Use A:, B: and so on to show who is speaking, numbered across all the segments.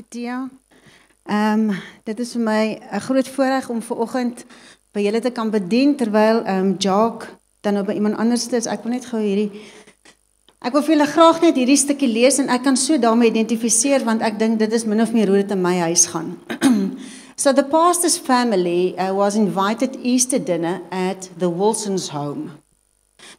A: Dankie Tia. Ehm um, dit is vir my 'n groot voorreg om ver oggend by julle te kan bedien terwyl ehm um, Jacques dan nou by iemand anders is. Ek wil net gou hierdie Ek wil vir julle graag net hierdie stukkie lees en ek kan so daarmee identifiseer want ek dink dit is min of meer hoe dit in my huis gaan. so the pastor's family uh, was invited Easter dinner at the Wilson's home.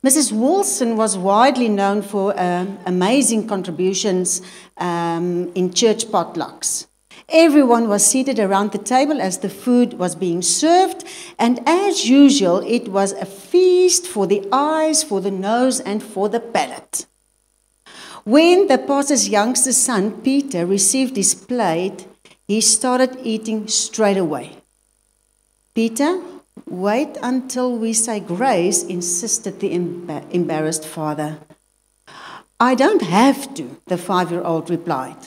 A: Mrs. Wilson was widely known for um, amazing contributions um, in church potlucks. Everyone was seated around the table as the food was being served, and as usual, it was a feast for the eyes, for the nose, and for the palate. When the pastor's youngest son, Peter, received his plate, he started eating straight away. Peter, Wait until we say grace, insisted the embarrassed father. I don't have to, the five year old replied.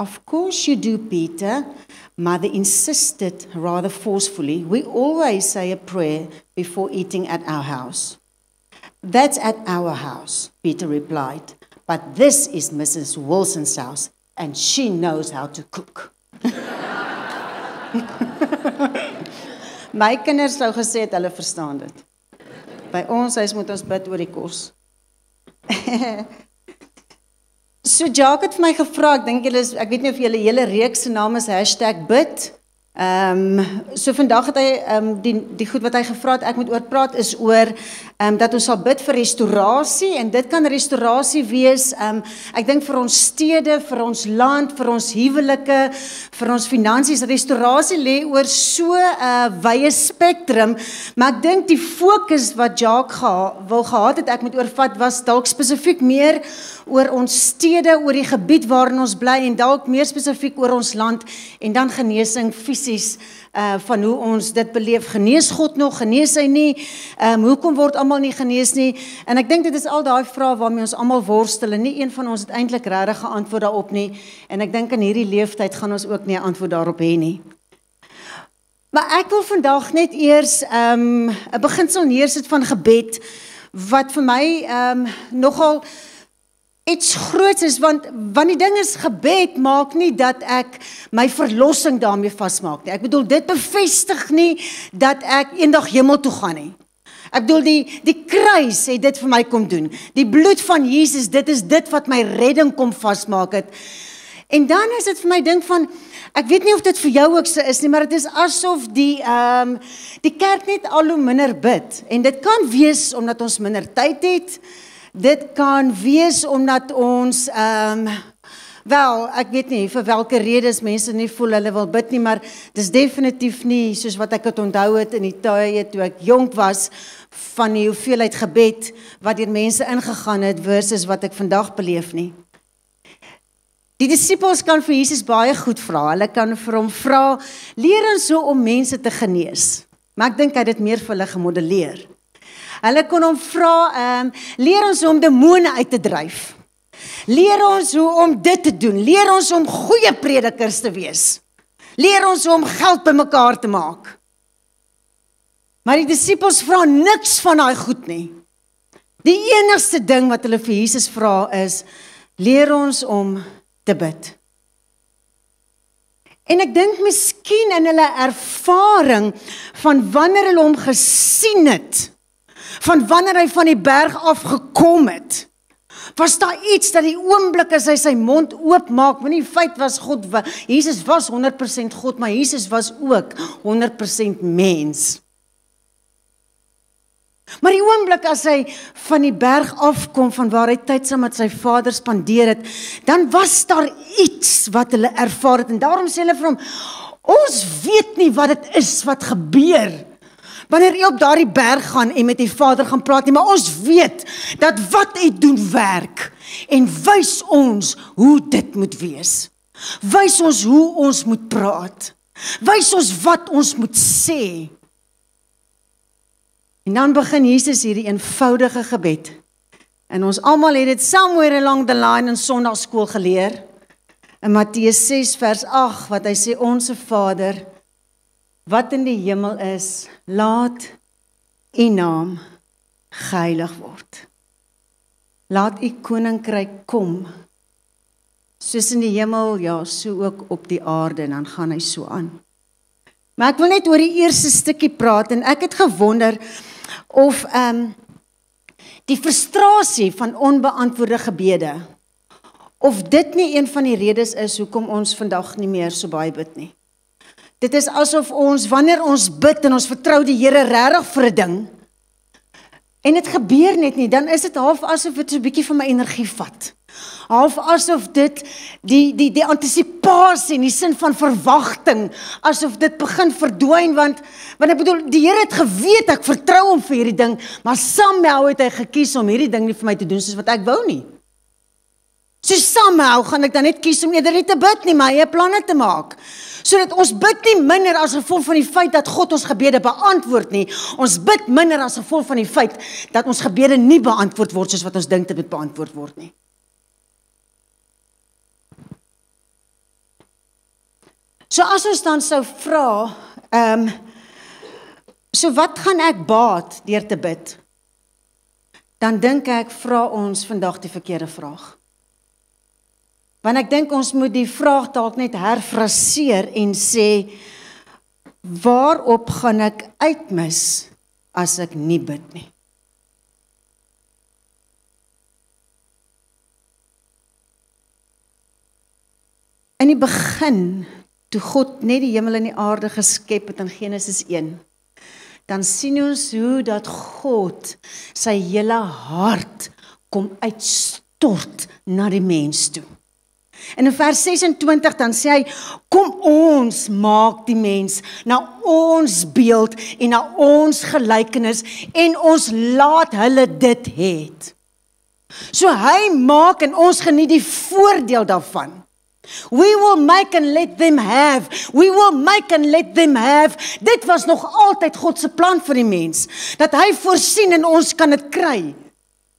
A: Of course you do, Peter. Mother insisted rather forcefully. We always say a prayer before eating at our house. That's at our house, Peter replied. But this is Mrs. Wilson's house, and she knows how to cook. My kinders sou gesê het hulle verstaan dit. By ons huis moet ons bid oor die kos. so Jacques het vir my gevra, ek dink julle ek weet nie of julle hele reeks se naam is #bid. Ehm um, so vandag het hy ehm um, die die goed wat hy gevra het ek moet oor praat is oor ehm um, dat ons sal bid vir restaurasie en dit kan restaurasie wees ehm um, ek dink vir ons stede, vir ons land, vir ons huwelike, vir ons finansies. Restaurasie lê oor so 'n uh, wye spektrum, maar ek dink die fokus wat Jacques geha wil gehad het ek moet oorvat was dalk spesifiek meer oor ons stede, oor die gebied waarin ons bly en dalk meer spesifiek oor ons land en dan genesing fisies uh van hoe ons dit beleef. Genees God nog? Genees hy nie? Ehm um, hoekom word almal nie genees nie? En ek dink dit is al daai vrae waarmee ons almal worstel en nie een van ons het eintlik regtig 'n antwoord daarop nie. En ek dink in hierdie leeftyd gaan ons ook nie 'n antwoord daarop hê nie. Maar ek wil vandag net eers ehm um, 'n beginsel neersit van gebed wat vir my ehm um, nogal iets groots is want want die ding is gebed maak nie dat ek my verlossing daarmee vasmaak nie. Ek bedoel dit bevestig nie dat ek eendag hemel toe gaan nie. Ek bedoel die die kruis het dit vir my kom doen. Die bloed van Jesus, dit is dit wat my redding kom vasmaak het. En dan is dit vir my ding van ek weet nie of dit vir jou ook so is nie, maar dit is asof die ehm um, die kerk net al hoe minder bid. En dit kan wees omdat ons minder tyd het. Dit kan wees omdat ons ehm um, wel, ek weet nie vir watter redes mense nie voel hulle wil bid nie, maar dis definitief nie soos wat ek dit onthou het in die tye toe ek jonk was van die hoeveelheid gebed wat deur mense ingegaan het versus wat ek vandag beleef nie. Die disippels kan vir Jesus baie goed vra. Hulle kan vir hom vra, "Leer ons hoe om mense te genees." Maar ek dink hy het dit meer vir hulle gemodelleer. Hulle kon hom vra, ehm, um, leer ons hoe om demone uit te dryf. Leer ons hoe om dit te doen. Leer ons om goeie predikers te wees. Leer ons hoe om geld bymekaar te maak. Maar die disippels vra niks van daai goed nie. Die enigste ding wat hulle vir Jesus vra is leer ons om te bid. En ek dink miskien in hulle ervaring van wanneer hulle hom gesien het, van wanneer hy van die berg af gekom het. Was daar iets dat die oomblik as hy sy mond oopmaak, want die feit was God Jesus was 100% God, maar Jesus was ook 100% mens. Maar die oomblik as hy van die berg afkom van waar hy tyd saam met sy Vader spandeer het, dan was daar iets wat hulle ervaar het en daarom sê hulle vir hom: "Ons weet nie wat dit is wat gebeur nie." Wanneer jy op daardie berg gaan en met die Vader gaan praat nie, maar ons weet dat wat hy doen werk en wys ons hoe dit moet wees. Wys ons hoe ons moet praat. Wys ons wat ons moet sê. En dan begin Jesus hierdie eenvoudige gebed. En ons almal het dit somewhere along the line in Sondagskool geleer. In Matteus 6 vers 8 wat hy sê onsse Vader wat in die hemel is, laat u naam geheilig word. Laat u koninkryk kom. soos in die hemel, ja, so ook op die aarde en dan gaan hy so aan. Maar ek wil net oor die eerste stukkie praat en ek het gewonder of ehm um, die frustrasie van onbeantwoorde gebede of dit nie een van die redes is hoekom ons vandag nie meer so baie bid nie. Dit is asof ons wanneer ons bid en ons vertrou die Here regtig vir 'n ding en dit gebeur net nie, dan is dit half asof dit so 'n bietjie van my energie vat half asof dit die die die antisipasie in die sin van verwagting asof dit begin verdwyn want want ek bedoel die Here het geweet ek vertrou hom vir hierdie ding maar somehow het hy gekies om hierdie ding nie vir my te doen soos wat ek wou nie. So somehow gaan ek dan net kies om eerder nie te bid nie maar eie planne te maak. Sodat ons bid nie minder as gevolg van die feit dat God ons gebede beantwoord nie. Ons bid minder as gevolg van die feit dat ons gebede nie beantwoord word soos wat ons dink dit moet beantwoord word nie. So as ons dan sou vra, ehm um, so wat gaan ek baat deur te bid? Dan dink ek vra ons vandag die verkeerde vraag. Want ek dink ons moet die vraag dalk net herfraseer en sê waarop gaan ek uitmis as ek nie bid nie? In die begin toe God net die hemel en die aarde geskep het in Genesis 1 dan sien ons hoe dat God sy hele hart kom uitstort na die mens toe. En in vers 26 dan sê hy kom ons maak die mens na ons beeld en na ons gelykenis en ons laat hulle dit het. So hy maak en ons geniet die voordeel daarvan. We will make and let them have. We will make and let them have. Dit was nog altyd God se plan vir die mens, dat hy voorsien en ons kan dit kry.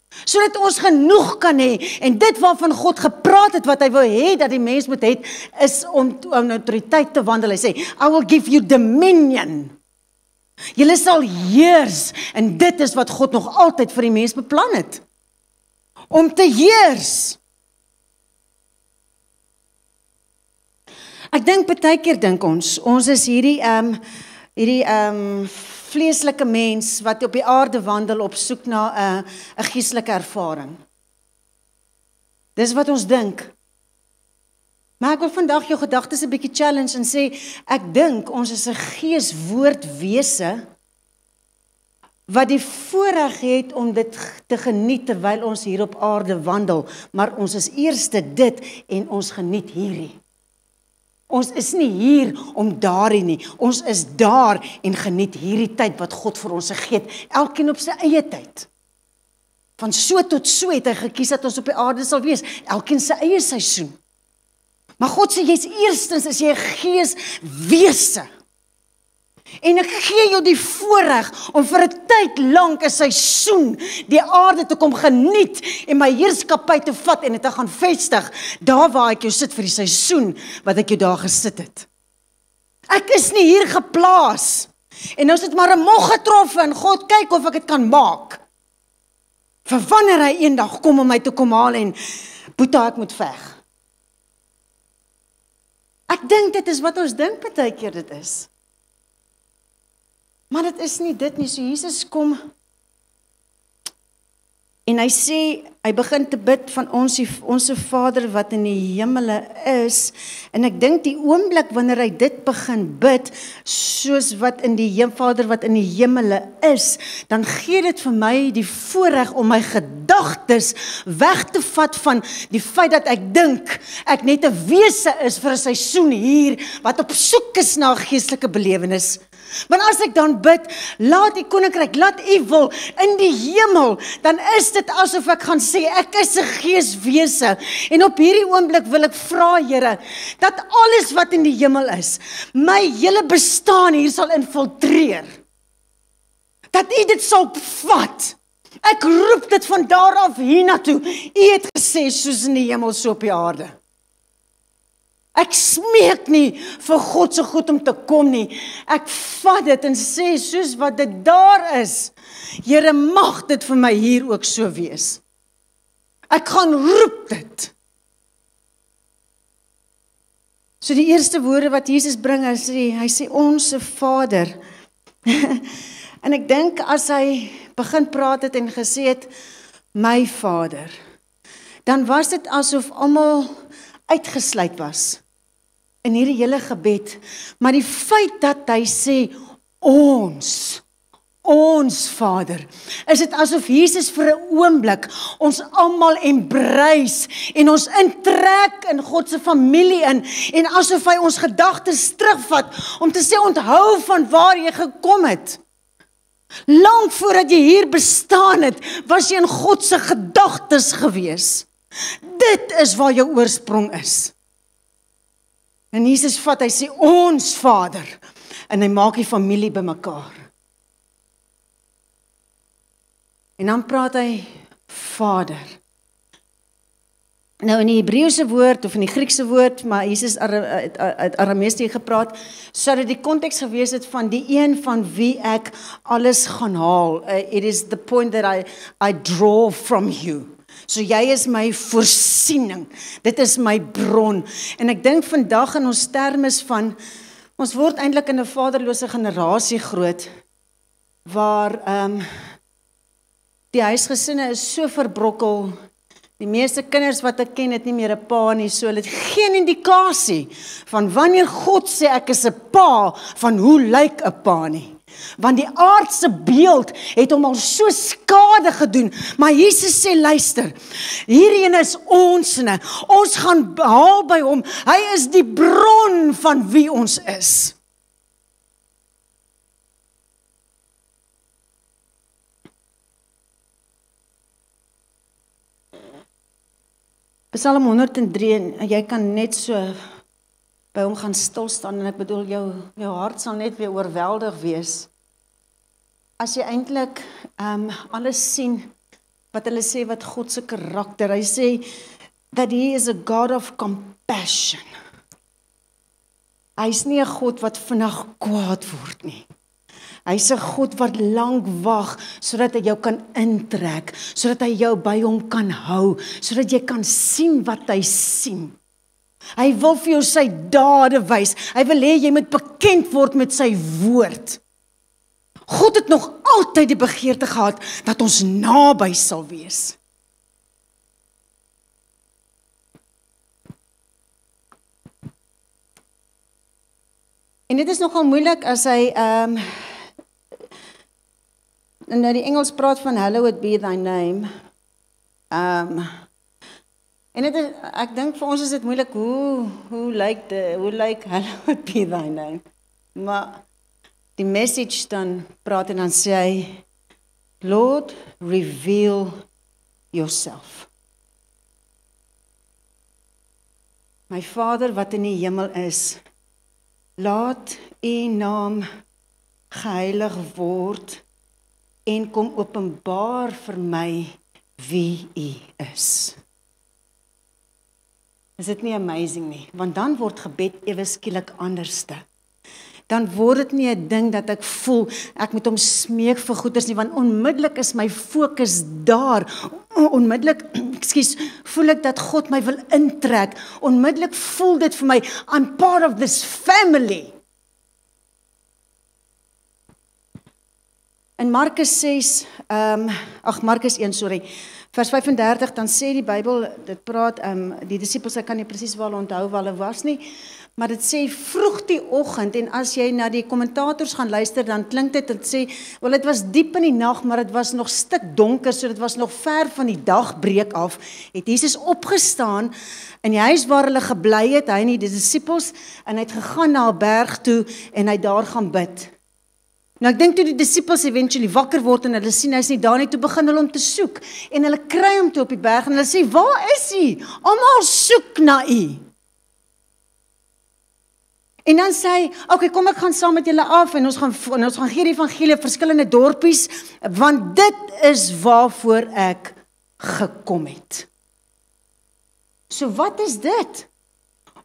A: Sodat ons genoeg kan hê en dit waarvan God gepraat het wat hy wou hê dat die mens moet hê is om om autoriteit te wandel. Hy sê, "I will give you dominion." Julle sal heers en dit is wat God nog altyd vir die mens beplan het. Om te heers. Ek dink baie keer dink ons, ons is hierdie ehm um, hierdie ehm um, vleeslike mens wat op die aarde wandel op soek na 'n uh, 'n geestelike ervaring. Dis wat ons dink. Maar ek wil vandag jou gedagtes 'n bietjie challenge en sê ek dink ons is 'n geeswoordwese wat die voorreg het om dit te geniet terwyl ons hier op aarde wandel, maar ons is eerste dit en ons geniet hierdie. Ons is nie hier om daarin nie. Ons is daar en geniet hierdie tyd wat God vir ons gegee het, elkeen op sy eie tyd. Van so tot so het hy gekies dat ons op die aarde sal wees, elkeen sy eie seisoen. Maar God sê jy's eerstens as jy 'n gees wese. En ek gee jou die voorreg om vir 'n tyd lank 'n seisoen die aarde te kom geniet en my heerskappy te vat en dit te gaan vestig daar waar ek jou sit vir die seisoen wat ek jou daar gesit het. Ek is nie hier geplaas. En ons het maar 'n mog getrof en God kyk of ek dit kan maak. Vir wanneer hy eendag kom om my te kom haal en boeta ek moet veg. Ek dink dit is wat ons dink baie keer dit is. Maar dit is nie dit nie. So Jesus kom en hy sê hy begin te bid van ons ons Vader wat in die hemele is. En ek dink die oomblik wanneer hy dit begin bid soos wat in die Hemel Vader wat in die hemele is dan gee dit vir my die voorreg om my gedagtes weg te vat van die feit dat ek dink ek net 'n wese is vir 'n seisoen hier wat op soek is na geestelike belewenis. Want as ek dan bid, laat die koninkryk, laat u wil in die hemel, dan is dit asof ek gaan sê ek is 'n geeswese en op hierdie oomblik wil ek vra Here dat alles wat in die hemel is, my hele bestaan hier sal infiltreer. Dat u dit sal vat. Ek roep dit van daar af hiernatoe. U het gesê soos in die hemel so op die aarde. Ek smeek nie vir God se goed om te kom nie. Ek vat dit en sê soos wat dit daar is. Here mag dit vir my hier ook so wees. Ek gaan roep dit. So die eerste woorde wat Jesus bring, hy sê hy sê ons Vader. en ek dink as hy begin praat het en gesê het my Vader, dan was dit asof almal uitgesluit was in hierdie hele gebed. Maar die feit dat hy sê ons ons Vader. Is dit asof Jesus vir 'n oomblik ons almal embrace en ons intrek in God se familie in en asof hy ons gedagtes terugvat om te sê onthou van waar jy gekom het. Lank voordat jy hier bestaan het, was jy in God se gedagtes gewees. Dit is waar jou oorsprong is. En Jesus vat hy sê ons Vader en hy maak die familie bymekaar. En dan praat hy Vader. Nou in die Hebreëse woord of in die Griekse woord, maar Jesus het Aramees hier gepraat, sodat die konteks gewees het van die een van wie ek alles gaan haal. Uh, it is the point that I I draw from you. So jy is my voorsiening. Dit is my bron. En ek dink vandag in ons termes van ons word eintlik in 'n vaderlose generasie groot waar ehm um, Die huisgesinne is so verbrokkel. Die meeste kinders wat ek ken het nie meer 'n pa nie, so hulle het geen indikasie van wanneer God sê ek is 'n pa van hoe lyk 'n pa nie. Want die aardse beeld het hom al so skade gedoen. Maar Jesus sê luister, hierdie is onsne. Ons gaan haal by hom. Hy is die bron van wie ons is. Psalm 103 en jy kan net so by hom gaan stil staan en ek bedoel jou jou hart sal net weer oorweldig wees. As jy eintlik ehm um, alles sien wat hulle sê wat God se karakter. Hy sê that he is a God of compassion. Hy's nie 'n God wat vinnig kwaad word nie. Hy's 'n God wat lank wag sodat hy jou kan intrek, sodat hy jou by hom kan hou, sodat jy kan sien wat hy sien. Hy wil vir jou sy dade wys. Hy wil hê jy moet bekend word met sy woord. God het nog altyd die begeerte gehad dat ons naby sal wees. En dit is nogal moeilik as hy ehm um, en nou die Engels praat van hallowed be thy name. Ehm um, en dit ek dink vir ons is dit moeilik hoe hoe lyk dit hoe lyk hallowed be thy name. Maar die message dan praat en dan sê hy Lord reveal yourself. My Vader wat in die hemel is, laat U naam geheilig word en kom openbaar vir my wie U is. Is dit nie amazing nie? Want dan word gebed ewe skielik anderste. Dan word dit nie 'n ding dat ek voel ek moet hom smeek vir goeders nie, want onmiddellik is my fokus daar. Onmiddellik, ekskuus, voel ek dat God my wil intrek. Onmiddellik voel dit vir my I'm part of this family. In Markus 6, ehm um, ag Markus 1, sorry. Vers 35 dan sê die Bybel, dit praat ehm um, die disippels, ek kan nie presies waar hulle onthou waar hulle was nie, maar dit sê vroeg die oggend en as jy na die kommentators gaan luister dan klink dit dit sê wel dit was diep in die nag maar dit was nog stik donker so dit was nog ver van die dagbreek af het Jesus opgestaan in die huis waar hulle gebly het hy en die disippels en hy het gegaan na 'n berg toe en hy daar gaan bid Nou ek dink toe die disippels eventually wakker word en hulle sien hy's nie daar nie, toe begin hulle hom te soek en hulle kry hom toe op die berg en hulle sê, "Waar is hy? Almal soek na u." En dan sê hy, "Oké, okay, kom ek gaan saam met julle af en ons gaan en ons gaan gee die evangelie aan verskillende dorpies want dit is waarvoor ek gekom het." So wat is dit?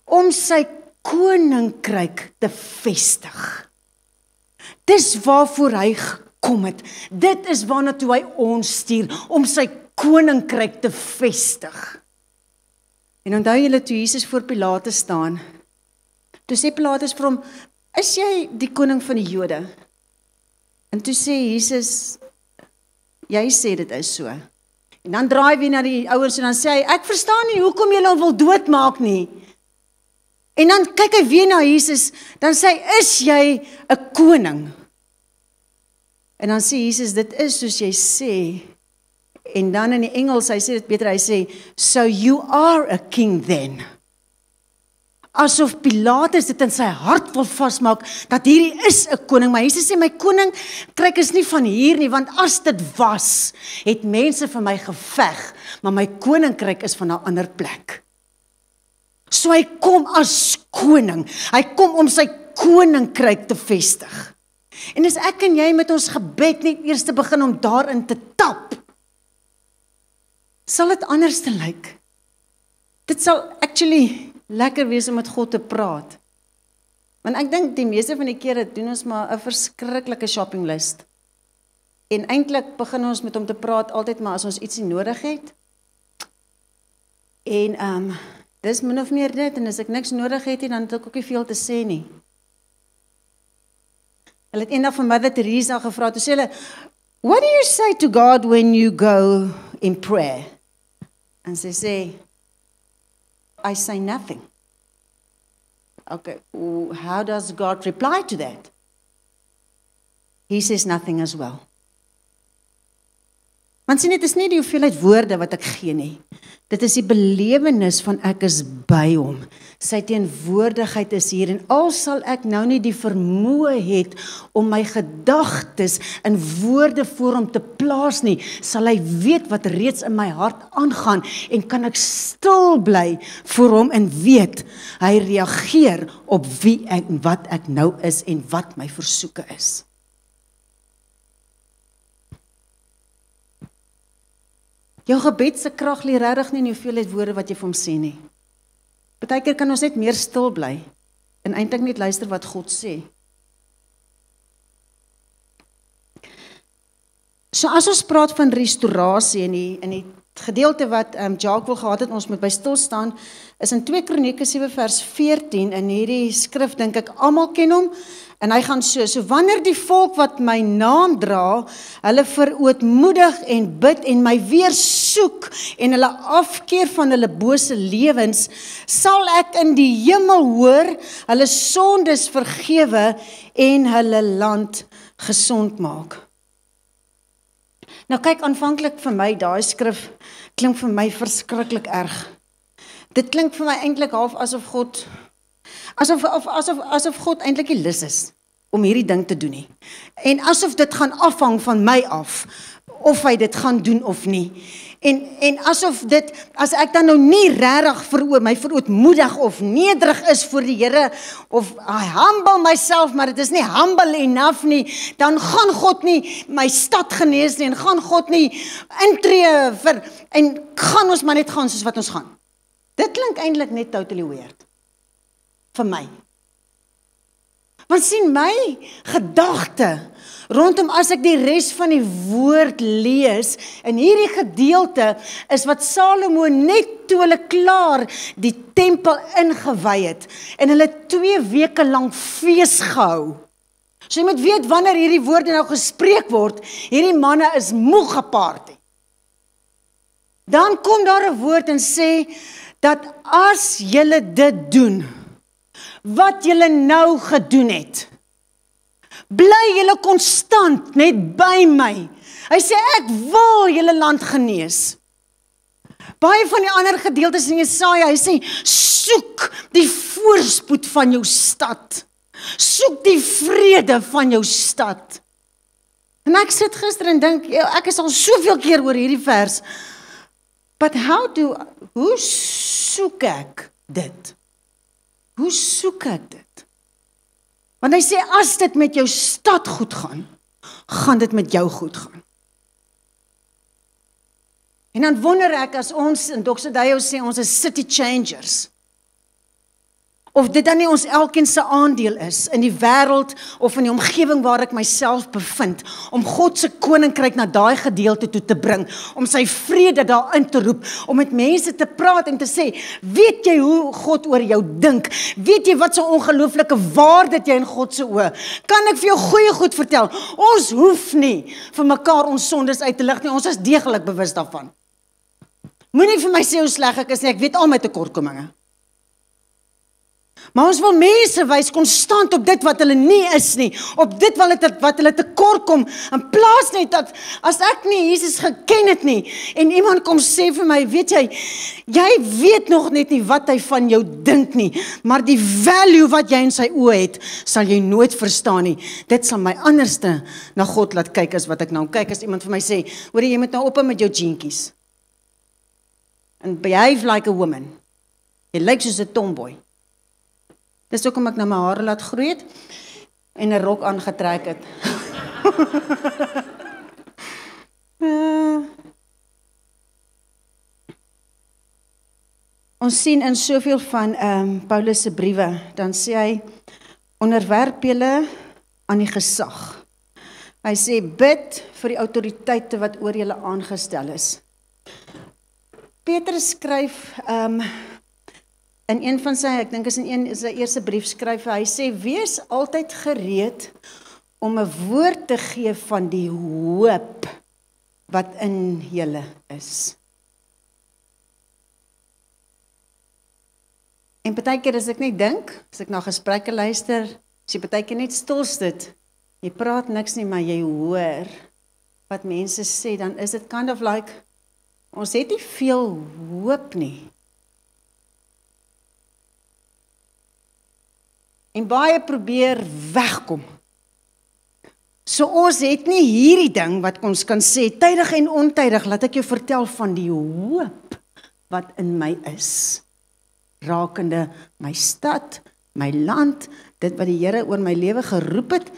A: Om sy koninkryk te vestig. Dis waarvoor hy gekom het. Dit is waarna toe hy ons stuur om sy koninkryk te vestig. En onthou julle toe Jesus voor Pilate staan Toe sê Pilatus vir hom: "Is jy die koning van die Jode?" En toe sê Jesus: "Jy sê dit is so." En dan draai hy na die ouers en dan sê hy: "Ek verstaan nie hoekom julle hom wil doodmaak nie." En dan kyk hy weer na Jesus, dan sê hy: "Is jy 'n koning?" En dan sê Jesus: "Dit is soos jy sê." En dan in die Engels, hy sê dit beter, hy sê, "So you are a king then." Asof Pilatus dit in sy hart wil vasmaak dat hierdie is 'n koning, maar Jesus sê my koning kryk is nie van hier nie, want as dit was, het mense vir my geveg, maar my koninkryk is van 'n ander plek. So hy kom as koning. Hy kom om sy koninkryk te vestig. En as ek en jy met ons gebed net eers te begin om daarin te tap, sal dit anders te lyk. Dit sal actually lekker wees om met God te praat. Want ek dink die meeste van die kere doen ons maar 'n verskriklike shopping list. En eintlik begin ons met hom te praat altyd maar as ons ietsie nodig het. En ehm um, dis min of meer dit en as ek niks nodig het nie dan het ek ook nie veel te sê nie. Hulle het eendag van Mother Teresa gevra toe sê hulle What do you say to God when you go in prayer? En sy sê I say nothing. Okay, how does God reply to that? He says nothing as well. Want sien dit is nie die hoeveelheid woorde wat ek gee nie. Dit is die belewenis van ek is by hom. Sy teenwoordigheid is hier en al sal ek nou nie die vermoë het om my gedagtes in woorde voor hom te plaas nie, sal hy weet wat reeds in my hart aangaan en kan ek stil bly voor hom en weet hy reageer op wie ek en wat ek nou is en wat my versoeke is. Jou gebed se krag lê regtig nie in hoeveelheid woorde wat jy vir hom sê nie. Partykeer kan ons net meer stil bly en eintlik net luister wat God sê. So as ons praat van restaurasie in die in die gedeelte wat ehm um, Jacques wil gehad het ons moet by stil staan is in 2 Kronieke 7 vers 14 in hierdie skrif dink ek almal ken hom En hy gaan so, so wanneer die volk wat my naam dra, hulle verootmoedig en bid en my weer soek en hulle afkeer van hulle bose lewens, sal ek in die hemel hoor, hulle sondes vergewe en hulle land gesond maak. Nou kyk aanvanklik vir my daai skrif klink vir my verskriklik erg. Dit klink vir my eintlik half asof God asof of, asof asof God eintlik nie lus is om hierdie ding te doen nie. En asof dit gaan afhang van my af of hy dit gaan doen of nie. En en asof dit as ek dan nou nie regtig veroor my verootmoedig of nederig is voor die Here of I humble myself maar dit is nie humble enough nie, dan gaan God nie my stad genees nie en gaan God nie intree vir en gaan ons maar net gaan soos wat ons gaan. Dit klink eintlik net totally weird vir my. Want sien my gedagte rondom as ek die res van die woord lees in hierdie gedeelte is wat Salomo net toe hulle klaar die tempel ingewy het en hulle 2 weke lank fees gehou. So jy moet weet wanneer hierdie woorde nou gespreek word, hierdie manne is moeg gepaard. Dan kom daar 'n woord en sê dat as julle dit doen wat julle nou gedoen het. Bly julle konstant net by my. Hy sê ek wil julle land genees. Baie van die ander gedeeltes in Jesaja, hy sê soek die voorspoed van jou stad. Soek die vrede van jou stad. En ek sit gister en dink ek is al soveel keer oor hierdie vers. But how do hoe soek ek dit? Hoe soek ek dit? Want hy sê as dit met jou stad goed gaan, gaan dit met jou goed gaan. En dan wonder ek as ons in Doxodayo sê ons is city changers. Of dit dan nie ons elkeen se aandeel is in die wêreld of in die omgewing waar ek myself bevind om God se koninkryk na daai gedeelte toe te bring om sy vrede daarin te roep om met mense te praat en te sê weet jy hoe God oor jou dink? Weet jy wat so ongelooflike waarde jy in God se oë? Kan ek vir jou goeie goed vertel? Ons hoef nie vir mekaar ons sondes uit te lig nie. Ons is deeglik bewus daarvan. Moenie vir my sê hoe sleg ek is nie. Ek weet al my tekortkominge Maar ons wil mense wys konstant op dit wat hulle nie is nie, op dit wat hulle wat hulle tekort kom in plaas net dat as ek nie Jesus geken het nie en iemand kom sê vir my, weet jy, jy weet nog net nie wat hy van jou dink nie, maar die value wat jy in sy oë het, sal jy nooit verstaan nie. Dit sal my anderste na God laat kyk as wat ek nou kyk as iemand vir my sê, hoor jy moet nou op met jou jeentjies. And behave like a woman. Jy lyk soos 'n tomboy. Dis hoekom ek nou my hare laat groei het en 'n rok aangetrek het. uh, ons sien in soveel van ehm um, Paulus se briewe, dan sê hy onderwerp julle aan die gesag. Hy sê bid vir die autoriteite wat oor julle aangestel is. Petrus skryf ehm um, in een van sy ek dink is in een sy eerste brief skryf hy sê wees altyd gereed om 'n woord te gee van die hoop wat in julle is. En baie keer as ek net dink, as ek na gesprekke luister, as jy baie keer net stil sit, jy praat niks nie, maar jy hoor wat mense sê, dan is dit kind of like ons het nie veel hoop nie. En baie probeer wegkom. So ons het nie hierdie ding wat ons kan sê tydig en ontydig laat ek jou vertel van die hoop wat in my is rakende my stad, my land, dit wat die Here oor my lewe geroep het.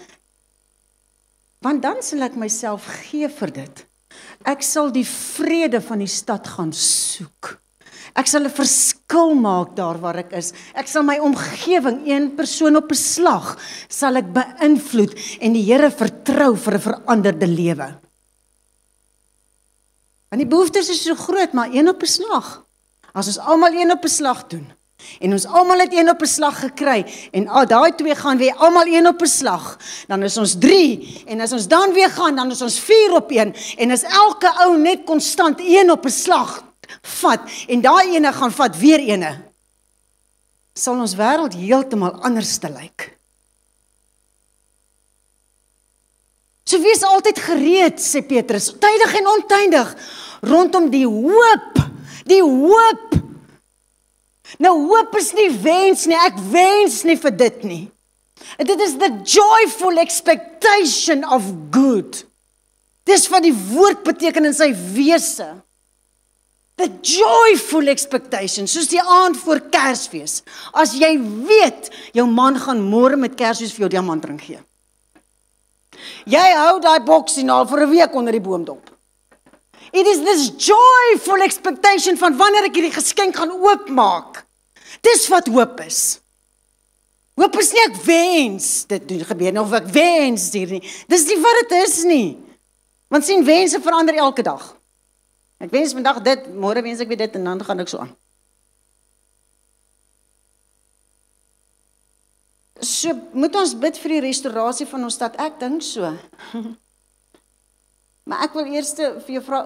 A: Want dan sal ek myself gee vir dit. Ek sal die vrede van die stad gaan soek. Ek sal 'n verskil maak daar waar ek is. Ek sal my omgewing, een persoon op 'n slag, sal ek beïnvloed en die Here vertrou vir 'n veranderde lewe. Want die behoeftes is so groot, maar een op 'n slag. As ons almal een op 'n slag doen en ons almal het een op 'n slag gekry en al daai twee gaan weer almal een op 'n slag, dan is ons 3 en as ons dan weer gaan, dan is ons 4 op 1 en as elke ou net konstant een op 'n slag vat en daai ene gaan vat weer ene sal ons wêreld heeltemal anders te lyk. So wees altyd gereed sê Petrus, tydig en ontydig rondom die hoop, die hoop. Nou hoop is nie wens nie, ek wens nie vir dit nie. Dit is the joyful expectation of good. Dis wat die woord beteken in sy wese. The joyful expectation, soos die aand voor Kersfees. As jy weet jou man gaan môre met Kersfees vir jou diamantring gee. Jy hou daai boksie nou vir 'n week onder die boomdop. It is this joyful expectation van wanneer ek hierdie geskenk gaan oopmaak. Dis wat hoop is. Hoop is nie ek wens dit doen gebeur nie of ek wens hier nie. Dis nie wat dit is nie. Want sien wense verander elke dag. Ek wens vandag dit, môre wens ek weer dit en dan gaan ek so aan. So moet ons bid vir die restaurasie van ons stad. Ek dink so. maar ek wil eers vir jou vra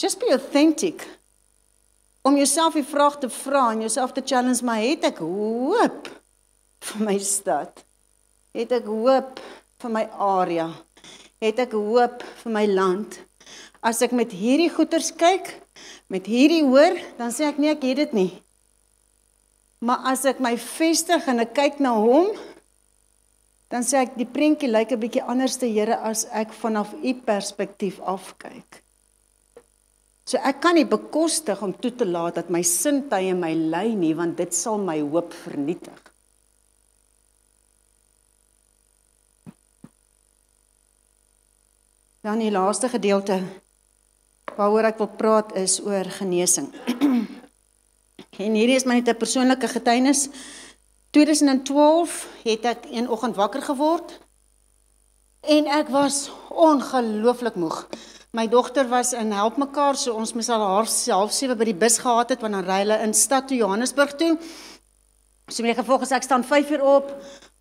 A: just be authentic. Om jouself die vraag te vra en jouself te challenge, maar het ek hoop vir my stad? Het ek hoop vir my area? Het ek hoop vir my land? As ek met hierdie goeters kyk, met hierdie hoor, dan sê ek nee, ek het dit nie. Maar as ek my vestig en ek kyk na hom, dan sê ek die prentjie lyk 'n bietjie anders te Here as ek vanaf u perspektief afkyk. So ek kan nie bekostig om toe te laat dat my sintuie my lei nie, want dit sal my hoop vernietig. Dan die laaste gedeelte waaroor ek wil praat is oor genesing. en hierdie is my net 'n persoonlike getuienis. 2012 het ek een oggend wakker geword en ek was ongelooflik moeg. My dogter was in help mekaar, so ons moes al haar half sewe by die bus gehad het want dan ry hulle in stad toe Johannesburg toe. So my gevolg is ek staan 5 uur op,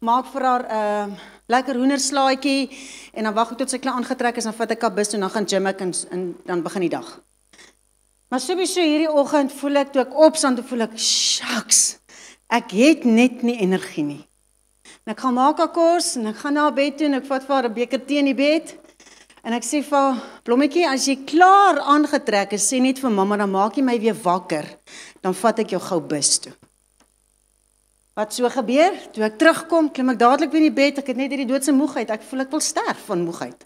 A: maak vir haar 'n uh, lekker hoenderslaaitjie en dan wag ek tot sy klaar aangetrek is en vat ek haar bus toe en dan gaan gym ek en, en dan begin die dag. Maar sowieso hierdie oggend voel ek toe ek opstaan, toe voel ek, "Shucks, ek het net nie energie nie." En ek gaan maak haar kos en ek gaan na bed toe en ek vat vir haar 'n beker tee in die bed. En ek sê vir Blommetjie, as jy klaar aangetrek is, sê net vir mamma dan maak jy my weer wakker. Dan vat ek jou gou bus toe. Wat so gebeur? Toe ek terugkom, klim ek dadelik weer in die bed. Ek het net hierdie doodse moegheid. Ek voel ek wil sterf van moegheid.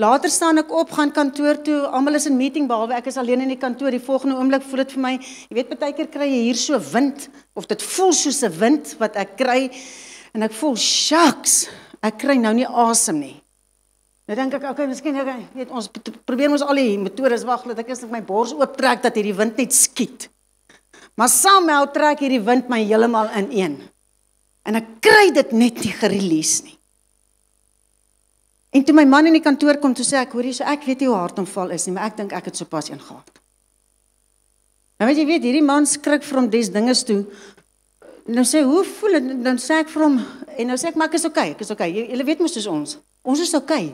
A: Later staan ek op, gaan kantoor toe. Almal is in meeting behalwe ek is alleen in die kantoor. Die volgende oomblik voel dit vir my, jy weet baie keer kry jy hier so wind of dit voel soos 'n wind wat ek kry en ek voel shucks, ek kry nou nie asem nie. Nou dink ek, okay, miskien okay, weet ons probeer ons al die metodes wag dat ek eens net my bors oop trek dat hierdie wind net skiet. Maar somehow trek hierdie wind my heeltemal ineen. En ek kry dit net nie gerelease nie. En toe my man in die kantoor kom, toe sê ek, hoorie, so ek weet nie hoe hartomval is nie, maar ek dink ek het sopas een gehad. Nou weet jy weet, hierdie man skrik vir hom des dinge toe. Nou sê, hoe voel dit? Dan sê ek vir hom en nou sê ek, maar ek is okay, ek is okay. Jy weet mos soos ons. Ons is okay.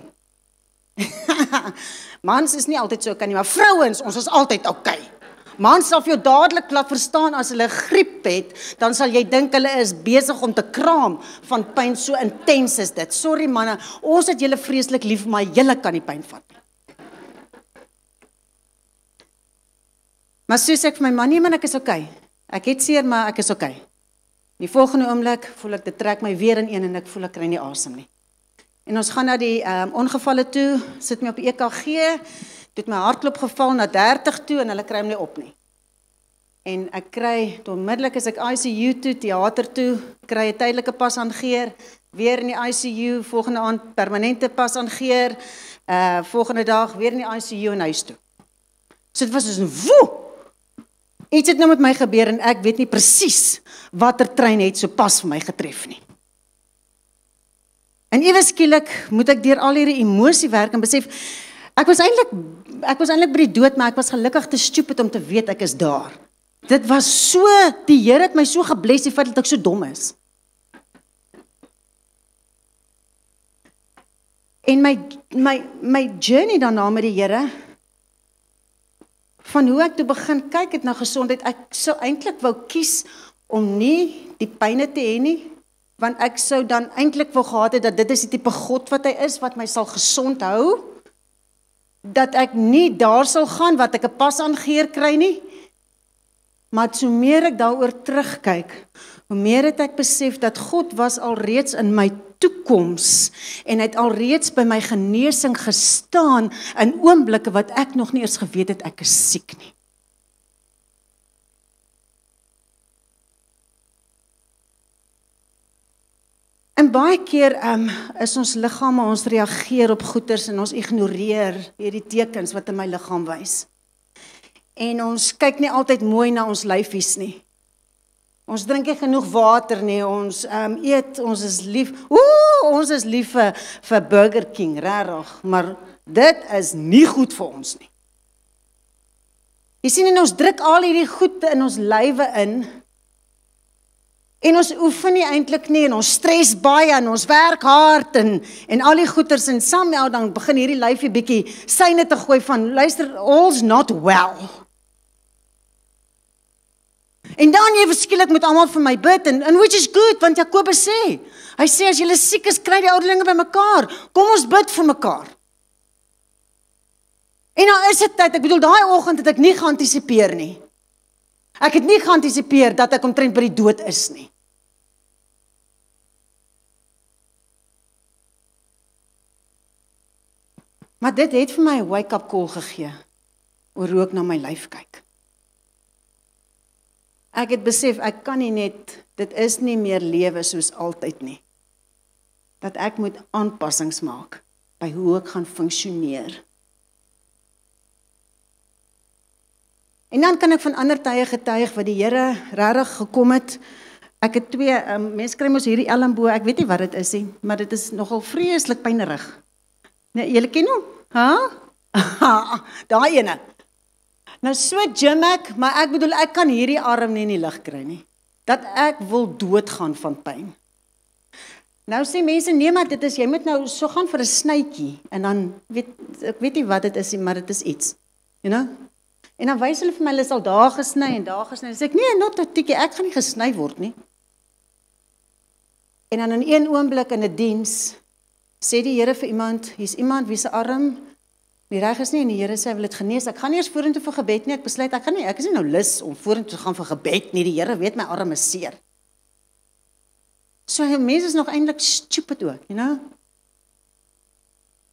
A: Mans is nie altyd so kan nie, maar vrouens, ons is altyd oukei. Okay. Mans sal vir jou dadelik laat verstaan as hulle griep het, dan sal jy dink hulle is besig om te kraam van pyn so intens is dit. Sorry manne, ons het julle vreeslik lief, maar julle kan nie pyn vat. Maar sê ek vir my man, nee man, ek is oukei. Okay. Ek het seer, maar ek is oukei. Okay. Die volgende oomblik voel ek dit trek my weer in een en ek voel ek kry nie asem nie. En ons gaan na die um, ongevalle toe, sit my op EKG, het my hartklop geval na 30 toe en hulle kry hom nie op nie. En ek kry onmiddellik as ek ICU toe, teater toe, kry 'n tydelike pas aangeer, weer in die ICU, volgende aand permanente pas aangeer, uh volgende dag weer in die ICU en huis toe. So dit was soos 'n woe. Iets het nou met my gebeur en ek weet nie presies watter trein het so pas vir my getref nie. En ewe skielik moet ek deur al hierdie emosie werk en besef ek was eintlik ek was eintlik by die dood maar ek was gelukkig te stupid om te weet ek is daar. Dit was so die Here het my so gebless die feit dat ek so dom is. En my my my journey daarna met die Here van hoe ek toe begin kyk het na gesondheid ek sou eintlik wou kies om nie die pyne te hê nie want ek sou dan eintlik wou gehad het dat dit is die tipe God wat hy is wat my sal gesond hou dat ek nie daar sal gaan wat ek 'n pas aangeer kry nie. Maar hoe meer ek daaroor terugkyk hoe meer het ek besef dat God was alreeds in my toekoms en het alreeds by my genesing gestaan in oomblikke wat ek nog nie eens geweet het ek is siek nie En baie keer um, is ons liggame ons reageer op goeters en ons ignoreer hierdie tekens wat in my liggaam wys. En ons kyk nie altyd mooi na ons lyfies nie. Ons drink nie genoeg water nie. Ons um, eet, ons is lief. Ooh, ons is lief vir vir Burger King, regtig, maar dit is nie goed vir ons nie. Jy sien en ons druk al hierdie goed in ons lywe in En ons oefen nie eintlik nie en ons stres baie en ons werk hard en en al die goeters en somehow dan begin hierdie lyfie bietjie syne te gooi van luister all's not well. En dan jy verskillik met almal vir my bid en and which is good want Jakobus sê, hy sê as jy siek is, kry die ouderlinge bymekaar. Kom ons bid vir mekaar. En nou is dit tyd, ek bedoel daai oggend het ek nie geantisipeer nie. Ek het nie geantisipeer dat ek omtrent by die dood is nie. Maar dit het vir my 'n wake-up call gegee oor hoe ek na my lyf kyk. Ek het besef ek kan nie net dit is nie meer lewe soos altyd nie. Dat ek moet aanpassings maak by hoe ek gaan funksioneer. En dan kan ek van ander tye getuig wat die Here regtig gekom het. Ek het twee um, mense kry mos hierdie elmbo, ek weet nie wat dit is nie, maar dit is nogal vreeslik pynerig. Nee, julle ken hom? Ha? Daai ene. Nou so gym ek, maar ek bedoel ek kan hierdie arm nie in die lug kry nie. Dat ek wil doodgaan van pyn. Nou sê mense nee maar dit is jy moet nou so gaan vir 'n snytjie en dan weet ek weet nie wat dit is nie, maar dit is iets. You know? En dan wys hulle vir my hulle sal daar gesny en daar gesny. Sê ek nee, not 'n tikkie, ek gaan nie gesny word nie. En dan in een oomblik in 'n die diens sê die Here vir iemand, hier's iemand wie se arm nie reg is nie en die Here sê hy wil dit genees. Ek gaan nie eers vorentoe vir gebed nie. Ek besluit ek gaan nie, ek is nie nou lus om vorentoe te gaan vir gebed nie. Die Here weet my arm is seer. So mense is nog eintlik stupid ook, you know?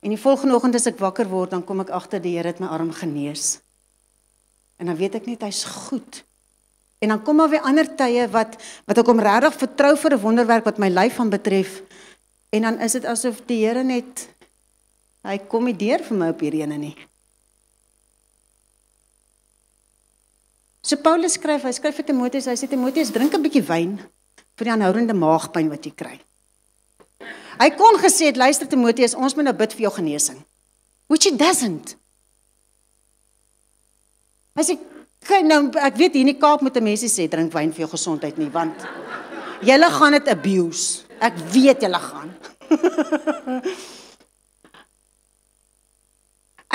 A: En die volgende oggend as ek wakker word, dan kom ek agter die Here het my arm genees. En dan weet ek net hy's goed. En dan kom daar weer ander tye wat wat ek hom regtig vertrou vir 'n wonderwerk wat my lyf van betref. En dan is dit asof die Here net hy kom nie deur vir my op hierdie ene nie. So Paulus skryf, hy skryf vir Timoteus, hy sê Timoteus, drink 'n bietjie wyn vir die aanhoudende maagpyn wat jy kry. Hy kon gesê het, luister Timoteus, ons moet nou bid vir jou genesing. Which it doesn't. Hy sê Kyk nou, ek weet hier in die Kaap moet mense sê drink wyn vir jou gesondheid nie, want julle gaan dit abuse. Ek weet julle gaan.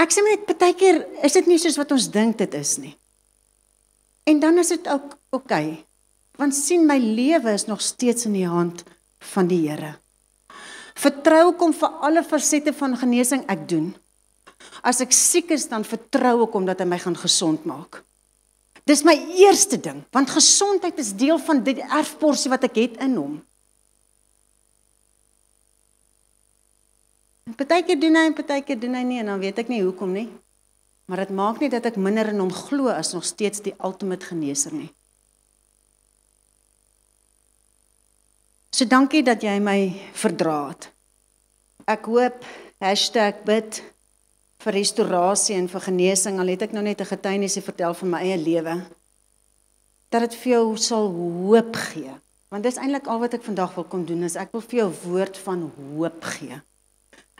A: ek sê net partykeer is dit nie soos wat ons dink dit is nie. En dan is dit ook oké. Okay, want sien my lewe is nog steeds in die hand van die Here. Vertrou kom vir alle fasette van genesing ek doen. As ek siek is dan vertrou ek hom dat hy my gaan gesond maak. Dis my eerste ding, want gesondheid is deel van die erfporsie wat ek het in hom. Partykeer doen hy en partykeer doen hy nie en dan weet ek nie hoekom nie. Maar dit maak nie dat ek minder in hom glo as nog steeds die ultimate geneser nie. So dankie dat jy my verdra het. Ek hoop #bid vir restaurasie en vir genesing. Al het ek nou net 'n getuienis vertel van my eie lewe. Dat dit vir jou sal hoop gee. Want dis eintlik al wat ek vandag wil kom doen is ek wil vir jou woord van hoop gee.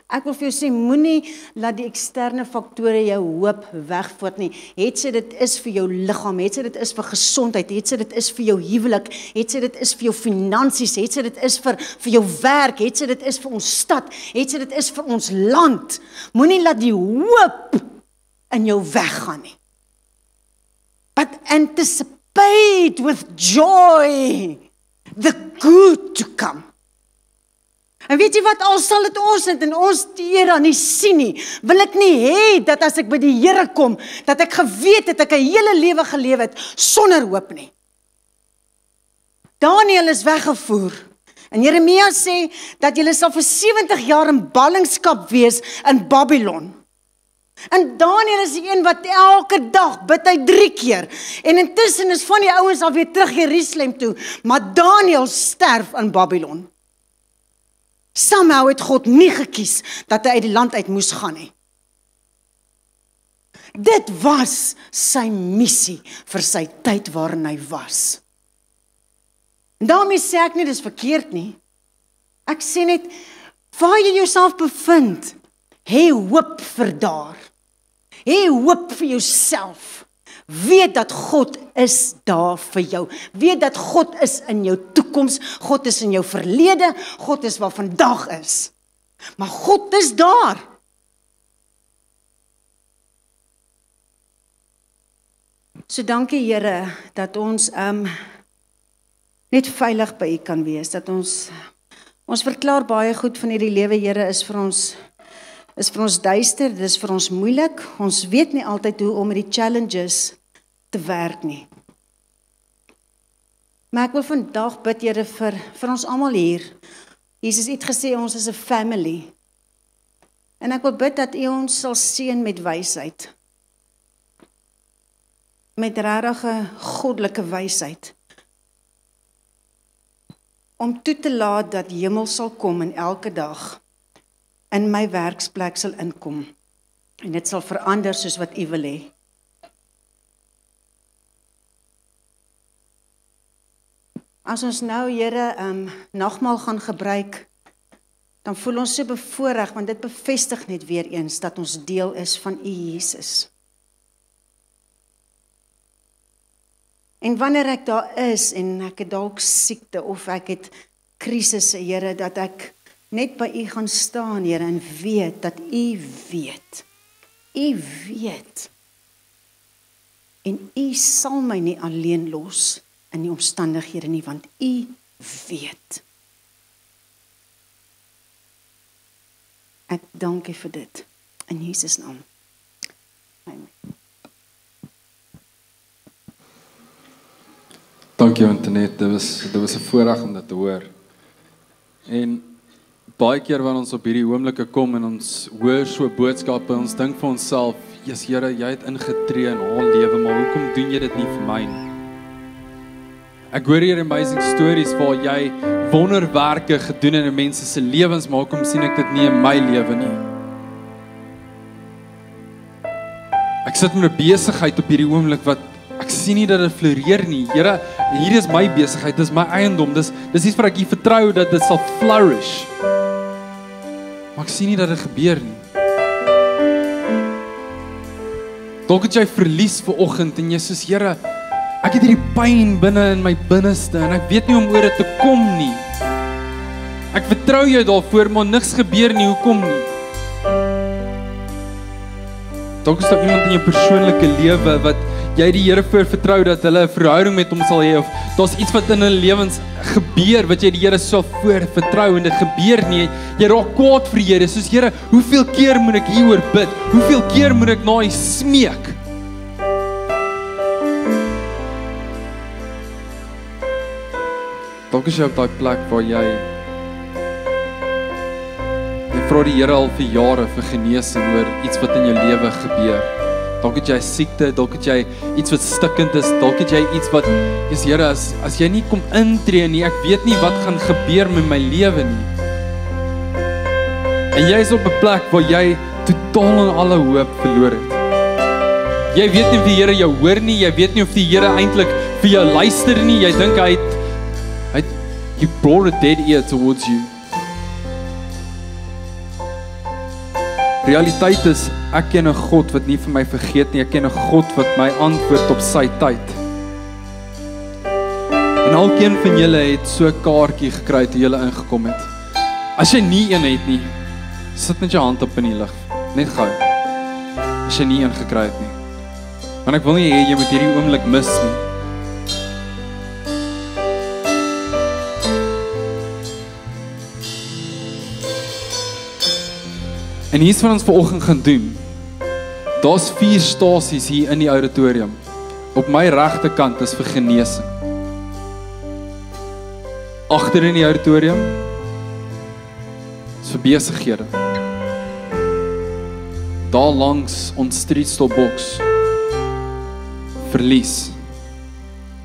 A: Ek wil vir jou sê moenie laat die eksterne faktore jou hoop wegvoer nie. Het sy dit is vir jou liggaam, het sy dit is vir gesondheid, het sy dit is vir jou huwelik, het sy dit is vir jou finansies, het sy dit is vir vir jou werk, het sy dit is vir ons stad, het sy dit is vir ons land. Moenie laat die hoop in jou weggaan nie. But anticipate with joy the good to come. En weet jy wat al sal dit ons net in ons Here aan nie sien nie. Wil ek nie hê dat as ek by die Here kom, dat ek geweet het ek 'n hele lewe geleef het sonder hoop nie. Daniël is weggevoer. En Jeremia sê dat jy sal vir 70 jaar in ballingskap wees in Babylon. En Daniël is die een wat elke dag bid hy 3 keer. En intussen is van die ouens al weer terug Jerusalem toe, maar Daniël sterf in Babylon. Somehow het God nie gekies dat hy uit die land uit moes gaan nie. Dit was sy missie vir sy tyd waarin hy was. En daarmee sê ek nie dis verkeerd nie. Ek sê net waar jy jouself bevind, hê hoop vir daar. Hê hoop vir jouself. Weet dat God is daar vir jou. Weet dat God is in jou toekoms, God is in jou verlede, God is waar vandag is. Maar God is daar. So dankie Here dat ons um net veilig by U kan wees, dat ons ons verklaar baie goed van hierdie lewe Here is vir ons is vir ons duister, dis vir ons moeilik. Ons weet nie altyd hoe om met die challenges te werk nie. Maar ek wil vandag bid Here vir vir ons almal hier. Jesus het gesê ons is 'n family. En ek wil bid dat U ons sal seën met wysheid. Met regte goddelike wysheid. Om toe te laat dat hemel sal kom en elke dag in my werksplek sal inkom. En dit sal verander soos wat U wil hê. As ons nou Here um, nagmaal gaan gebruik, dan voel ons so bevoordeel want dit bevestig net weer eens dat ons deel is van U Jesus. En wanneer ek daar is en ek het dalk siekte of ek het krisisse, Here, dat ek net by U gaan staan, Here, en weet dat U weet. U weet. En U sal my nie alleen los in die omstandighede nie, want U weet. Ek dank U vir dit in Jesus naam. Amen.
B: Dankie Antoinette, dit was dit was 'n voorreg om dit te hoor. En baie keer wanneer ons op hierdie oomblikke kom en ons hoor so boodskappe, ons dink vir onsself, "Jesus Here, jy het ingetree in haar lewe, maar hoekom doen jy dit nie vir my nie?" Ek hoor hier amazing stories waar jy wonderwerke gedoen het in mense se lewens, maar hoekom sien ek dit nie in my lewe nie? Ek sit met 'n besigheid op hierdie oomblik wat ek sien nie dat dit floreer nie. Here, hier is my besigheid, dis my eiendom. Dis dis iets wat ek vertrou dat dit sal flourish. Maar ek sien nie dat dit gebeur nie. Dalk het jy verlies ver oggend en jy sê, Here, ek het hierdie pyn binne in my binneste en ek weet nie hoe om oor dit te kom nie. Ek vertrou jou daarvoor, maar niks gebeur nie. Hoekom nie? Dalk is daar iemand in jou persoonlike lewe wat jy die Here voor vertrou dat hulle 'n verhouding met hom sal hê of daar's iets wat in hulle lewens gebeur wat jy die Here sou voor vertrou en dit gebeur nie. Jy raak kwaad vir die Here. Soos Here, hoeveel keer moet ek hieroor bid? Hoeveel keer moet ek na U smeek? Dalk is jy op daai plek waar jy jy vra die Here al vir jare vir genesing oor iets wat in jou lewe gebeur. Dalk het jy siekte, dalk het jy iets wat stikkend is, dalk het jy iets wat is Here as as jy nie kom intree nie, ek weet nie wat gaan gebeur met my lewe nie. En jy is op 'n plek waar jy totaal en alle hoop verloor het. Jy weet nie of die Here jou hoor nie, jy weet nie of die Here eintlik vir jou luister nie. Jy dink hy het hy he brought a dead ear towards you. Realiteit is ek ken 'n God wat nie vir my vergeet nie. Ek ken 'n God wat my antwoord op sy tyd. En alkeen van julle het so 'n kaartjie gekry toe julle ingekom het. As jy nie een het nie, sit met jou hand op in die lug. Net gou. As jy nie een gekry het nie. Want ek wil nie hê jy moet hierdie oomblik mis nie. En hier's wat ons vanoggend gaan doen. Daar's vier stasies hier in die auditorium. Op my regterkant is vir genesing. Agter in die auditorium is vir besighede. Daar langs ons streetstopboks verlies.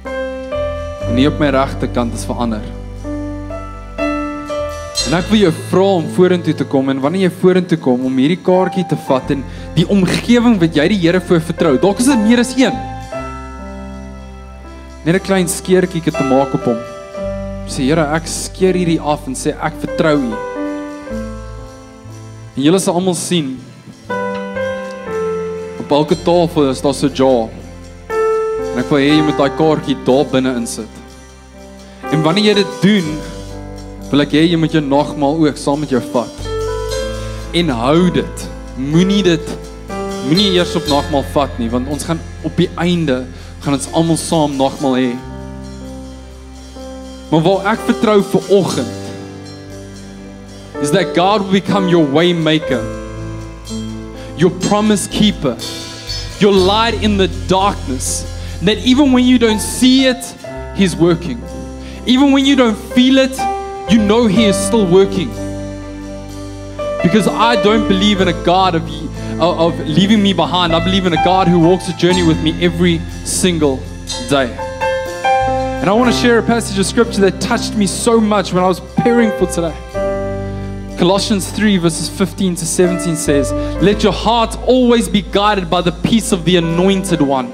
B: En hier op my regterkant is verander. En ek wil jou vra om vorentoe te kom en wanneer jy vorentoe kom om hierdie kaartjie te vat en die omgewing wat jy die Here voor vertrou. Dalk is dit meer as een. Net 'n klein skeertjie te maak op hom. Sê Here, ek skeer hierdie af en sê ek vertrou U. En julle sal almal sien op elke tafel is daar so 'n jar. En ek wil hê jy moet daai kaartjie daar binne insit. En wanneer jy dit doen, wil ek hê jy moet jou nagmaal ook saam met jou vat. En hou dit. Moenie dit moenie eers op nagmaal vat nie, want ons gaan op die einde gaan ons almal saam nagmaal hê. Maar waar ek vertrou vir oggend is that God will become your way maker. Your promise keeper. Your light in the darkness. That even when you don't see it, he's working. Even when you don't feel it, you know He is still working. Because I don't believe in a God of, of leaving me behind. I believe in a God who walks a journey with me every single day. And I want to share a passage of scripture that touched me so much when I was preparing for today. Colossians 3, verses 15 to 17 says, Let your heart always be guided by the peace of the anointed one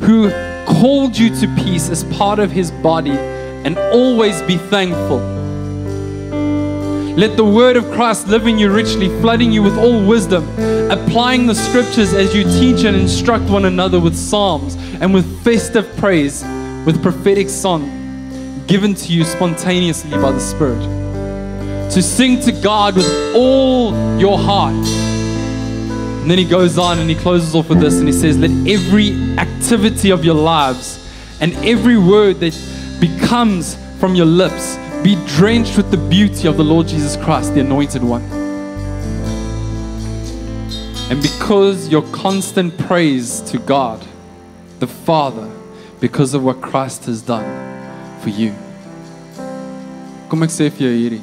B: who called you to peace as part of his body, and always be thankful. Let the word of Christ live in you richly, flooding you with all wisdom, applying the scriptures as you teach and instruct one another with psalms and with festive praise, with prophetic song given to you spontaneously by the Spirit. To sing to God with all your heart. And then he goes on and he closes off with this and he says, Let every activity of your lives and every word that becomes from your lips be drenched with the beauty of the Lord Jesus Christ, the Anointed One. And because your constant praise to God, the Father, because of what Christ has done for you. Kom ek sê vir jou hierdie.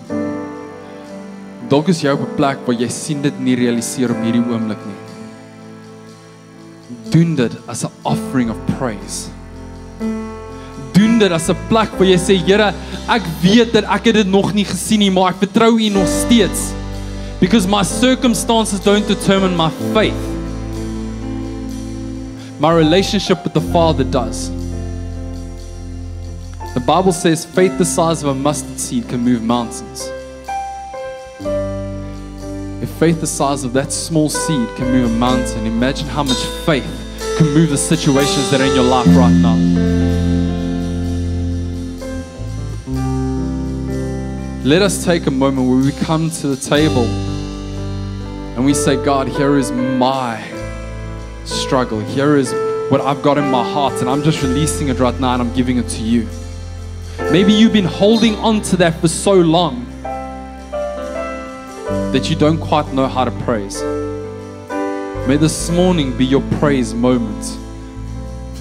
B: Dalk is jy op 'n plek waar jy sien dit nie realiseer op hierdie oomblik nie. Doen dit as 'n offering of praise. Doen dit as 'n plek waar jy sê Here, ek weet dat ek het dit nog nie gesien nie, maar ek vertrou U nog steeds. Because my circumstances don't determine my faith. My relationship with the Father does. The Bible says faith the size of a mustard seed can move mountains. If faith the size of that small seed can move a mountain, imagine how much faith can move the situations that are in your life right now. Let us take a moment where we come to the table and we say, God, here is my struggle. Here is what I've got in my heart, and I'm just releasing it right now and I'm giving it to you. Maybe you've been holding on to that for so long that you don't quite know how to praise. May this morning be your praise moment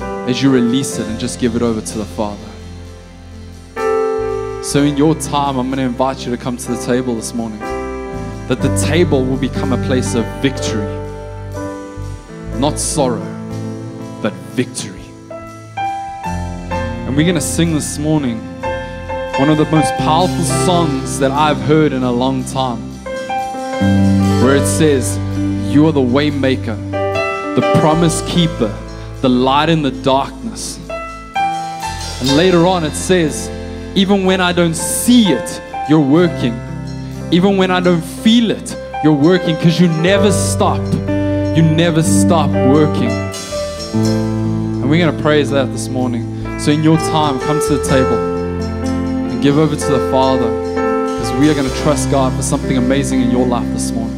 B: as you release it and just give it over to the Father. So, in your time, I'm going to invite you to come to the table this morning. That the table will become a place of victory, not sorrow, but victory. And we're going to sing this morning one of the most powerful songs that I've heard in a long time, where it says, You are the waymaker, the promise keeper, the light in the darkness. And later on, it says, Even when I don't see it, you're working. Even when I don't feel it, you're working because you never stop. You never stop working. And we're going to praise that this morning. So, in your time, come to the table and give over to the Father because we are going to trust God for something amazing in your life this morning.